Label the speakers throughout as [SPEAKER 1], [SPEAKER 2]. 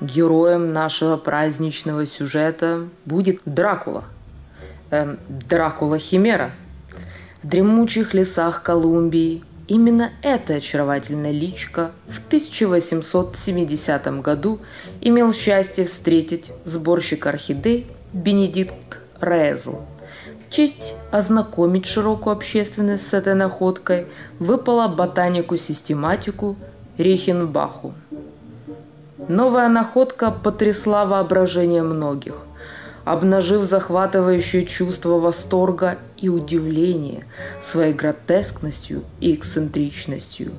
[SPEAKER 1] Героем нашего праздничного сюжета будет Дракула. Эм, Дракула Химера. В дремучих лесах Колумбии именно эта очаровательная личка в 1870 году имел счастье встретить сборщик орхидей Бенедикт Резл. Честь ознакомить широкую общественность с этой находкой выпала ботанику-систематику Рихенбаху – Новая находка потрясла воображение многих, обнажив захватывающее чувство восторга и удивления своей гротескностью и эксцентричностью.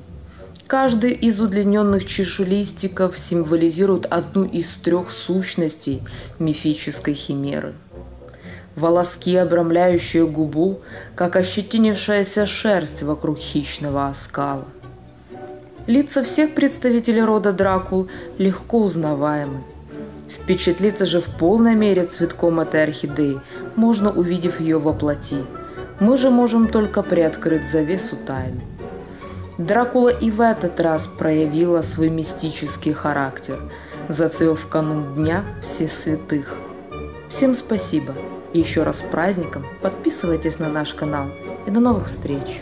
[SPEAKER 1] Каждый из удлиненных чешуелистиков символизирует одну из трех сущностей мифической химеры. Волоски, обрамляющие губу, как ощетинившаяся шерсть вокруг хищного оскала – Лица всех представителей рода Дракул легко узнаваемы. Впечатлиться же в полной мере цветком этой орхидеи можно, увидев ее во плоти. Мы же можем только приоткрыть завесу тайны. Дракула и в этот раз проявила свой мистический характер, зацвев в канун Дня всех святых. Всем спасибо. Еще раз с праздником. Подписывайтесь на наш канал. И до новых встреч!